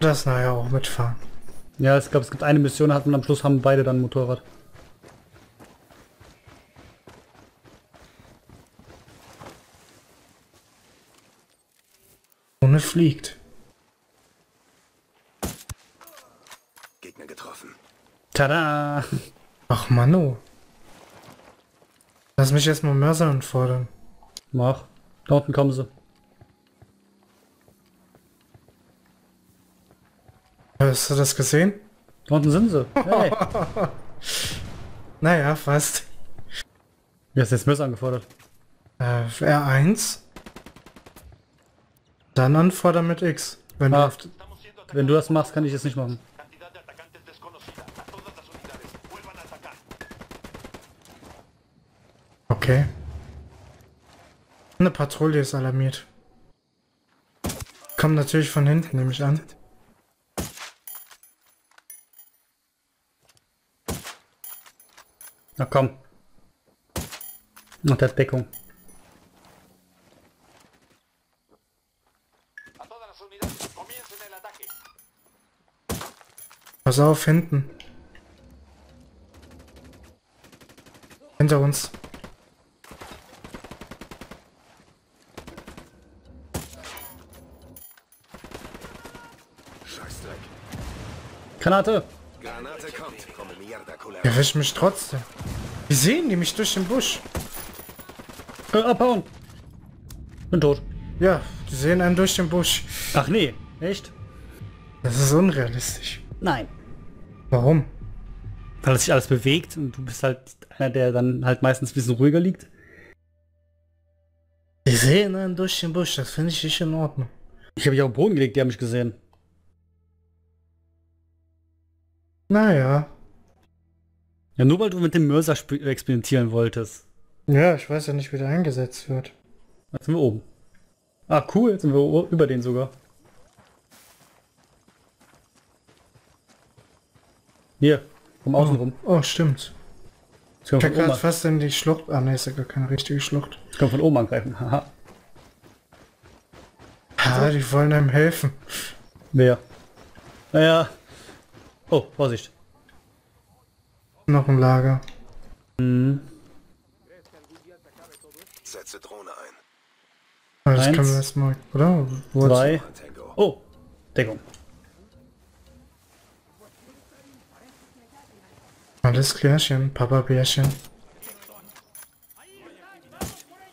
Das nachher auch mitfahren. Ja, ich glaube, es gibt eine Mission, hat man am Schluss haben beide dann ein Motorrad. Ohne fliegt. Gegner getroffen. Tada! Ach Manu. Lass mich erstmal Mörser anfordern. Mach. Da unten kommen sie. Hast du das gesehen? Da unten sind sie. Hey. Naja, fast. Wie hast du jetzt Messer angefordert? Äh, R1. Dann anfordern mit X. Wenn Ah. du Wenn du das machst, kann ich es nicht machen. Okay. Eine Patrouille ist alarmiert. Kommt natürlich von hinten, nehme ich an. Na komm. Nach der Deckung. Pass auf, hinten. Hinter uns. Scheißdreck. Granate! Granate kommt. Erwischt mich trotzdem. Wie sehen die mich durch den Busch? Äh, abhauen! Bin tot. Ja, die sehen einen durch den Busch. Ach nee, echt? Das ist unrealistisch. Nein. Warum? Weil sich alles bewegt und du bist halt einer, der dann halt meistens ein bisschen ruhiger liegt. Die sehen einen durch den Busch, das finde ich nicht in Ordnung. Ich habe mich auf den Boden gelegt, die haben mich gesehen. Naja. Ja, nur weil du mit dem Mörser experimentieren wolltest. Ja, ich weiß ja nicht, wie der eingesetzt wird. Jetzt sind wir oben. Ah, cool, jetzt sind wir über den sogar. Hier, vom Außen rum. Oh, stimmt. Jetzt können Ich oben, gerade fast in die Schlucht. Ah, ne, ist ja gar keine richtige Schlucht. können wir von oben angreifen. Haha. Ah, die wollen einem helfen. Wer? Naja. Oh, Vorsicht. Noch ein Lager. Setze Drohne ein. Ah, das Eins. können wir erstmal, oder? Wo ist- Zwei. Oh, Deckung. Alles klärchen, Papa Bärchen.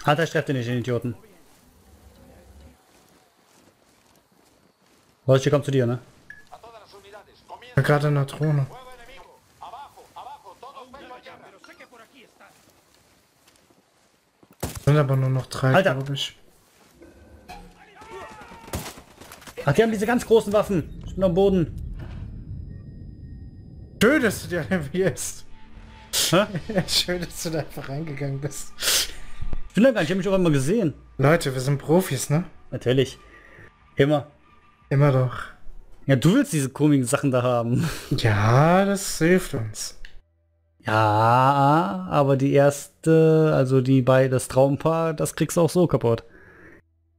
Hat er den nicht, den Idioten. Der kommt zu dir, ne? Ich war gerade in der Drohne. Sind aber nur noch drei, Alter. glaube ich. Ach, die haben diese ganz großen Waffen. Ich bin am Boden. Schön, dass du dir alarmierst. Hä? Schön, dass du da einfach reingegangen bist. Ich bin da gar nicht, ich habe mich auch immer gesehen. Leute, wir sind Profis, ne? Natürlich. Immer. Immer doch. Ja, du willst diese komischen Sachen da haben. Ja, das hilft uns. Ja, aber die erste, also die bei das Traumpaar, das kriegst du auch so kaputt.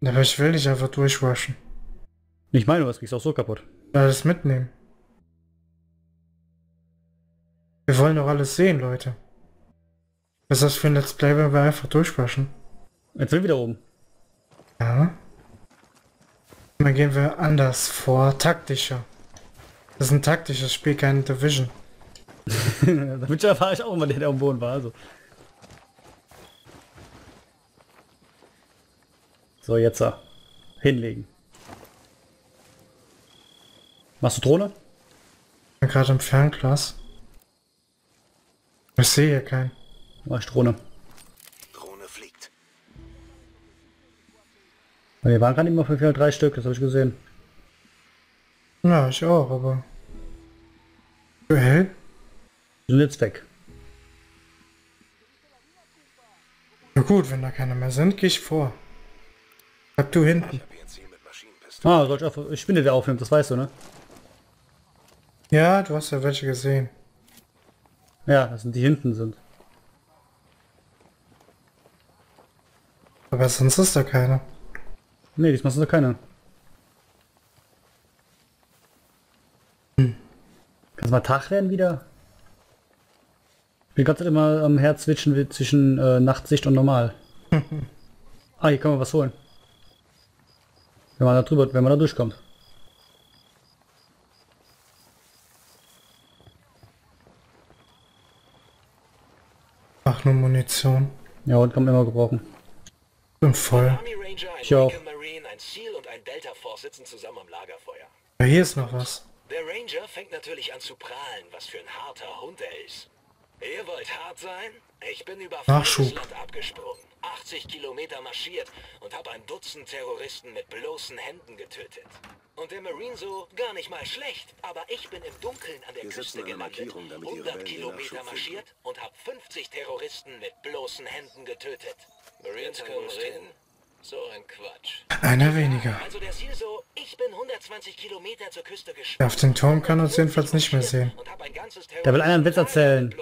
Aber ich will nicht einfach durchwaschen. Ich meine, das kriegst du auch so kaputt. Alles mitnehmen. Wir wollen doch alles sehen, Leute. Was ist das für ein Let's Play, wenn wir einfach durchwaschen? Jetzt sind wir wieder oben. Ja. Dann gehen wir anders vor, taktischer. Das ist ein taktisches Spiel, kein Division. Damit war ich auch immer der, der am Boden war. Also. So, jetzt äh, hinlegen. Machst du Drohne? Ich bin gerade im Fernglas. Ich sehe hier keinen. Mach ich. Drohne Wir waren gerade immer für drei Stück, das habe ich gesehen. Ja, ich auch, aber... Hell? Die sind jetzt weg. Na gut, wenn da keine mehr sind, gehe ich vor. Bleib du hinten. Ah, soll ich, auf, ich bin der, der aufnimmt, das weißt du, ne? Ja, du hast ja welche gesehen. Ja, das sind die hinten sind. Aber sonst ist da keiner. Ne, diesmal sind da keine. Muss mal Tag werden wieder? Ich bin gerade immer am Herz switchen zwischen äh, Nachtsicht und normal. ah, hier kann man was holen. Wenn man da drüber, wenn man da durchkommt. Ach, nur Munition. Ja, und kann man immer gebrauchen. Bin voll. Ich auch. Ein SEAL und ein Delta Force sitzen zusammen am Lagerfeuer. Ja, hier ist noch was. Der Ranger fängt natürlich an zu prahlen, was für ein harter Hund er ist. Ihr wollt hart sein? Ich bin über Nachschub. Land abgesprungen, 80 Kilometer marschiert und habe ein Dutzend Terroristen mit bloßen Händen getötet. Und der Marine so, gar nicht mal schlecht, aber ich bin im Dunkeln an der Wir Küste gelandet, Markierung, damit die 100 Rebellen den Kilometer marschiert und habe 50 Terroristen mit bloßen Händen getötet. Marines können reden? So ein Quatsch. Einer weniger. Also der Ziel so, ich bin 120 Kilometer zur Küste geschwommen. Auf den Turm kann uns jedenfalls nicht mehr sehen. Da will einer einen Witz erzählen.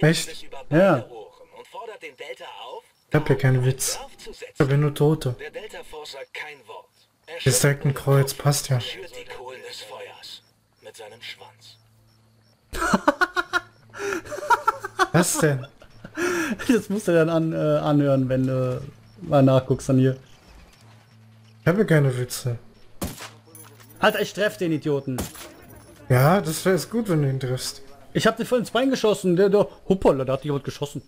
Echt? Ja. beide Ohren und fordert den Delta auf, Ich hab hier keinen Witz. Ich hab nur Tote. Der Delta sagt kein Wort. Er Hier ist direkt ein Kreuz, passt ja. und Schürt die Kohlen des Feuers mit seinem Schwanz. Was denn? Das musst du dann an, äh, anhören, wenn du mal nachguckst dann hier. Ich habe keine Witze. Alter, ich treff den Idioten. Ja, das wäre es gut, wenn du ihn triffst. Ich hab den voll ins Bein geschossen. Der, der, hoppala, da hat jemand geschossen.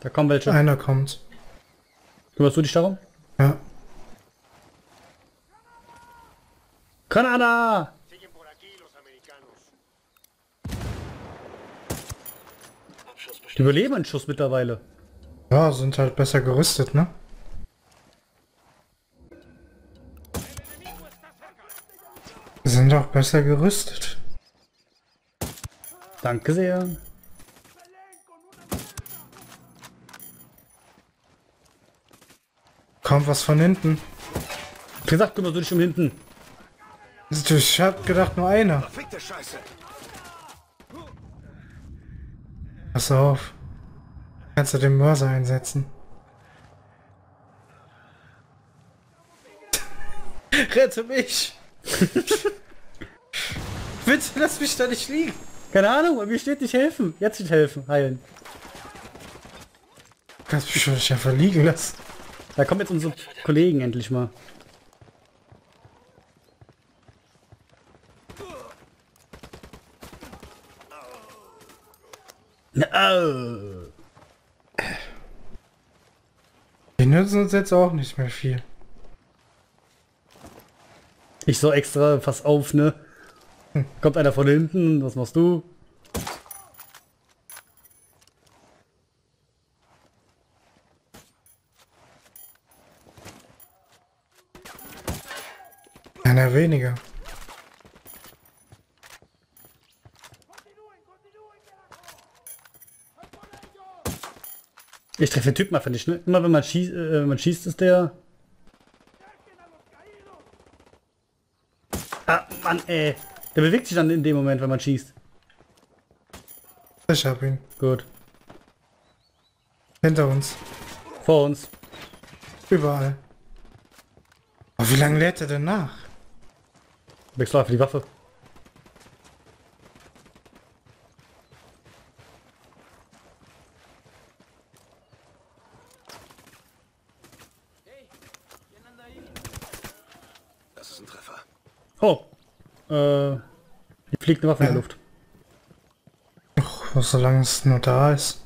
Da kommen welche. Einer kommt. Kümmerst du dich darum? Ja. Kanada! Die überleben einen Schuss mittlerweile. Ja, sind halt besser gerüstet, ne? Sind auch besser gerüstet. Danke sehr. Kommt was von hinten. Wie gesagt, kümmerst du dich um hinten. Ich hab gedacht, nur einer. Pass auf. Kannst du den Mörser einsetzen? Rette mich! Bitte lass mich da nicht liegen! Keine Ahnung, mir steht nicht helfen. Jetzt nicht helfen, heilen. Du kannst mich schon nicht einfach liegen lassen. Da kommen jetzt unsere Kollegen endlich mal. Oh. Die nützen uns jetzt auch nicht mehr viel. Ich so extra, pass auf, ne? Kommt einer von hinten, was machst du? Einer weniger. Ich treffe den Typen einfach nicht, ne? Immer wenn man schießt, äh, man schießt, ist der. Ah, Mann, ey. Der bewegt sich dann in dem Moment, wenn man schießt. Ich hab ihn. Gut. Hinter uns. Vor uns. Überall. Aber wie lange lädt er denn nach? Wechsel einfach die Waffe. Das ist ein Treffer. Oh. Äh. Hier fliegt eine Waffe in der Luft. Oh, solange es nur da ist.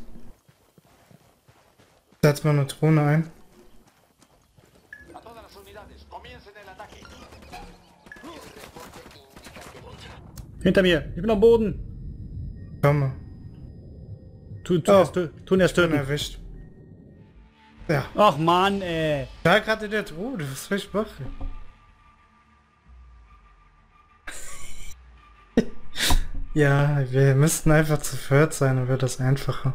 Setz mal eine Drohne ein. Hinter mir. Ich bin am Boden. Komme. Tu, tu, Oh. erst, tö- tun erst töten. erwischt. Ja. Ach Mann, ey. Da gerade in der Drohne. Was soll ich machen? Ja, wir müssten einfach zu viert sein, dann wird das einfacher.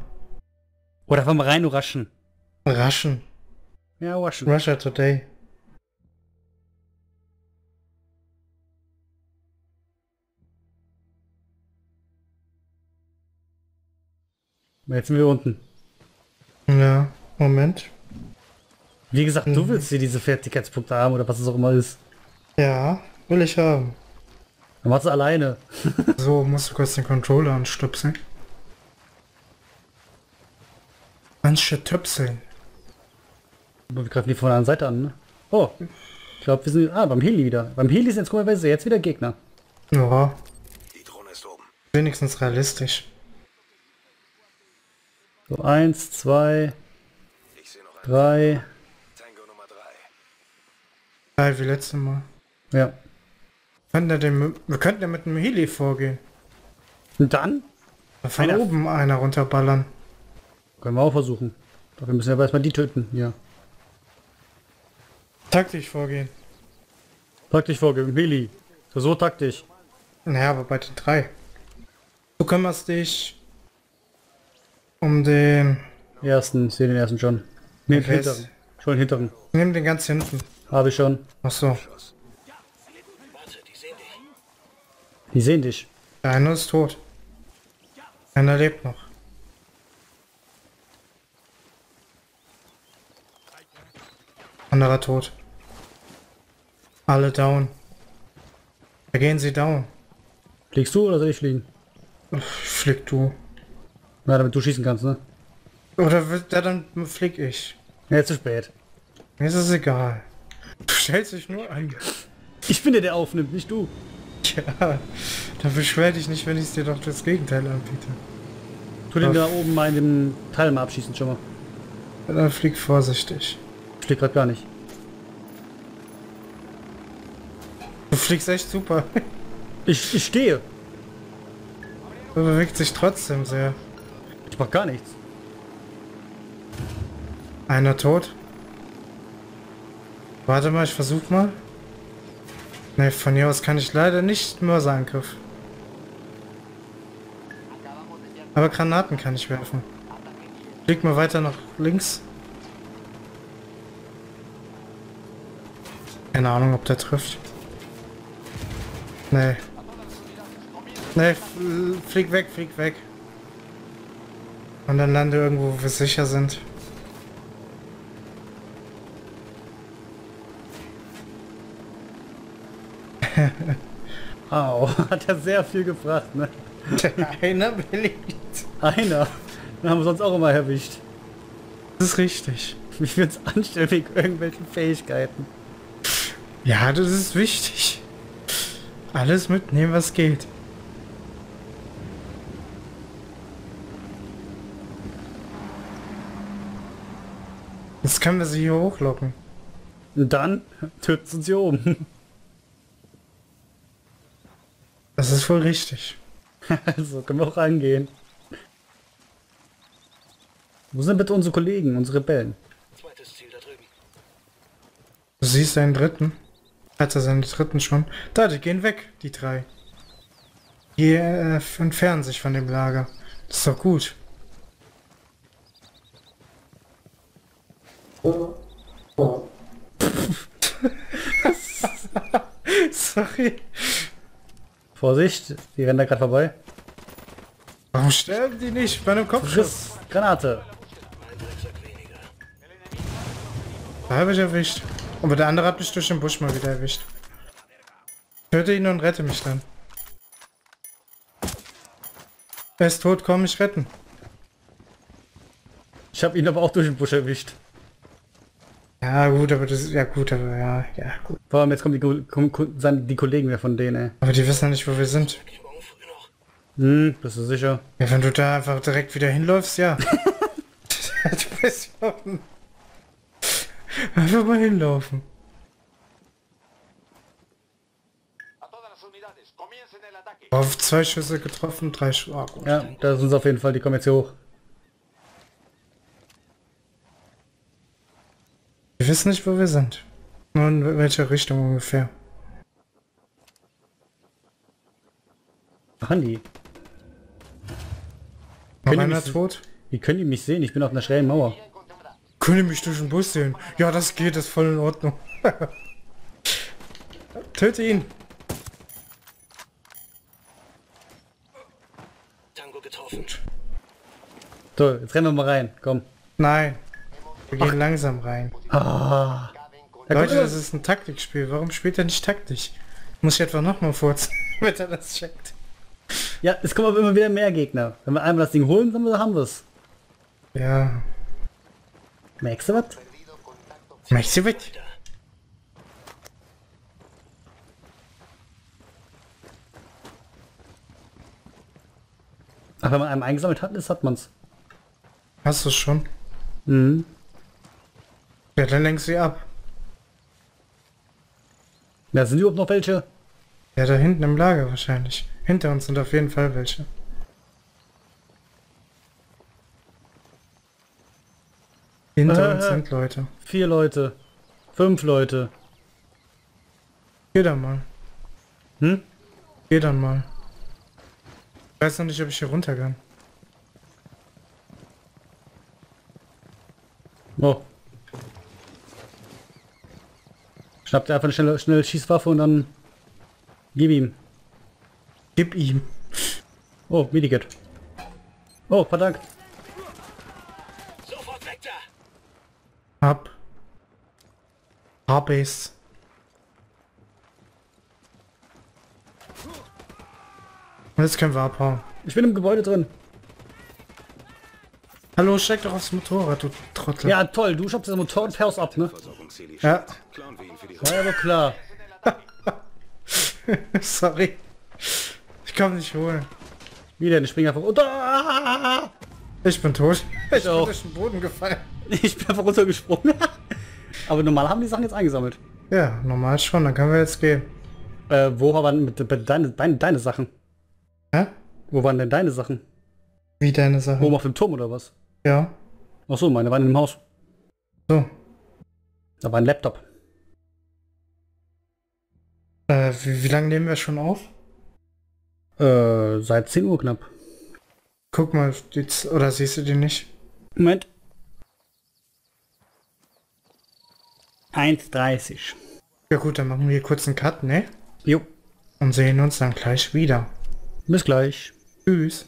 Oder einfach mal rein, du raschen. Raschen. Ja, raschen. Russia Today. Jetzt sind wir unten. Ja, Moment. Wie gesagt, du willst hier diese Fertigkeitspunkte haben oder was es auch immer ist. Ja, will ich haben. Dann machst du alleine. So, musst du kurz den Controller anstöpseln. Anstöpseln. Aber wir greifen die von der anderen Seite an, ne? Oh. Ich glaube, wir sind. Ah, beim Heli wieder. Beim Heli sind jetzt komischerweise jetzt wieder Gegner. Ja, Die Drohne ist oben. wenigstens realistisch. So, eins, zwei, Ich sehe noch einen. drei. Tango Nummer 3. Ja, wie letztes Mal. Ja. Wir, den, wir könnten ja mit einem Heli vorgehen. Und dann Von Einer- oben einer runterballern. können wir auch versuchen. Dafür müssen wir aber erstmal die töten. Ja. Taktisch vorgehen. Taktisch vorgehen, Heli. So, so taktisch. Naja, aber bei den drei. Du kümmerst dich um den... Ersten, ich sehe den ersten schon. Ne, den hinteren. Schon den hinteren. Nimm den ganz hinten. Habe ich schon. Ach so. Warte, die sehen dich. Die sehen dich. Der eine ist tot. Einer lebt noch. Anderer tot. Alle down. Da gehen sie down. Fliegst du oder soll ich fliegen? Flieg du. Na, damit du schießen kannst, ne? Oder wird der dann flieg ich. Ja, zu spät. Mir ist es egal. Du stellst dich nur an. Ich bin der, der aufnimmt, nicht du. Ja, dann beschwer dich nicht, wenn ich dir doch das Gegenteil anbiete. Tu den da oben mal in dem Teil mal abschießen schon mal. Dann flieg vorsichtig. Ich flieg grad gar nicht. Du fliegst echt super. Ich, ich stehe. Du bewegt sich trotzdem sehr. Ich mach gar nichts. Einer tot. Warte mal, ich versuch mal. Ne, von hier aus kann ich leider nicht Mörserangriff. Aber Granaten kann ich werfen. Flieg mal weiter nach links. Keine Ahnung, ob der trifft. Nee. Nee, fl- flieg weg, flieg weg. Und dann lande irgendwo, wo wir sicher sind. Au, hat ja sehr viel gebracht, ne? Einer belegt. Einer. Den haben wir sonst auch immer erwischt. Das ist richtig. Ich find's anstellen wegen irgendwelchen Fähigkeiten. Ja, das ist wichtig. Alles mitnehmen, was geht. Jetzt können wir sie hier hochlocken. Und dann töten sie uns hier oben. Das ist wohl richtig. Also können wir auch rangehen. Wo sind bitte unsere Kollegen, unsere Rebellen? Zweites Ziel da drüben. Du siehst einen dritten. Hat er seinen dritten schon? Da, die gehen weg, die drei. Die äh, entfernen sich von dem Lager. Das ist doch gut. Sorry. Vorsicht, die rennen da gerade vorbei. Warum sterben die nicht bei einem Kopfschuss? Schuss, Granate. Da habe ich erwischt. Aber der andere hat mich durch den Busch mal wieder erwischt. Töte ihn und rette mich dann. Er ist tot, komm mich retten. Ich habe ihn aber auch durch den Busch erwischt. Ja gut, aber das ist ja gut, aber ja, ja gut. Vor allem jetzt kommen die, Ko- kommen die Kollegen mehr von denen, ey. Aber die wissen ja nicht, wo wir sind. Hm, bist du sicher? Ja, wenn du da einfach direkt wieder hinläufst, ja. du bist ja Einfach mal hinlaufen. Auf zwei Schüsse getroffen, drei Schüsse. Oh. Ja, da sind sie auf jeden Fall, die kommen jetzt hier hoch. Wir wissen nicht, wo wir sind. Nur in welche Richtung ungefähr. Machen die. Die einer mich- tot? Wie können die mich sehen? Ich bin auf einer schrägen Mauer. Können die mich durch den Bus sehen? Ja, das geht, das ist voll in Ordnung. Töte ihn. Tango getroffen. So, jetzt rennen wir mal rein. Komm. Nein. Wir gehen langsam rein. Ah. Leute, das ist ein Taktikspiel. Warum spielt er nicht taktisch? Muss ich etwa nochmal furzen, damit er das checkt. ja, es kommen aber immer wieder mehr Gegner. Wenn wir einmal das Ding holen, dann haben wir es. Ja. Merkst du was? Möchtest du mit? Ach, wenn man einen eingesammelt hat, ist, hat man's. Hast du schon? Mhm. Ja, dann lenkst du sie ab. Ja, sind überhaupt noch welche? Ja, da hinten im Lager wahrscheinlich. Hinter uns sind auf jeden Fall welche. Hinter Äh. uns sind Leute. Vier Leute. Fünf Leute. Geh dann mal. Hm? Geh dann mal. Ich weiß noch nicht, ob ich hier runter kann. Oh. Schnapp dir einfach eine schnelle, schnelle Schießwaffe und dann gib ihm. Gib ihm. Oh, Medikit. Oh, verdammt. Sofort weg da! Hab. Hab es. Und jetzt können wir abhauen. Ich bin im Gebäude drin. Hallo, steig doch aufs Motorrad, du Trottel. Ja, toll. Du schnappst das Motor und fährst ab, ne? Ja. War ja wohl klar. Sorry. Ich komm nicht holen. Wie denn? Ich spring einfach runter. Ich bin tot. Ich bin auch. durch den Boden gefallen. Ich bin einfach runtergesprungen. Aber normal haben die Sachen jetzt eingesammelt. Ja, normal schon, dann können wir jetzt gehen. Äh, wo waren mit, mit deine, deine, deine Sachen? Hä? Wo waren denn deine Sachen? Wie deine Sache? Oben auf dem Turm oder was? Ja. Ach so, meine waren im Haus. So. Da war ein Laptop. Äh, wie, wie lange nehmen wir schon auf? Äh, seit 10 Uhr knapp. Guck mal, Z- oder siehst du die nicht? Moment. 1,30. Ja gut, dann machen wir kurz einen Cut, ne? Jo. Und sehen uns dann gleich wieder. Bis gleich. Tschüss.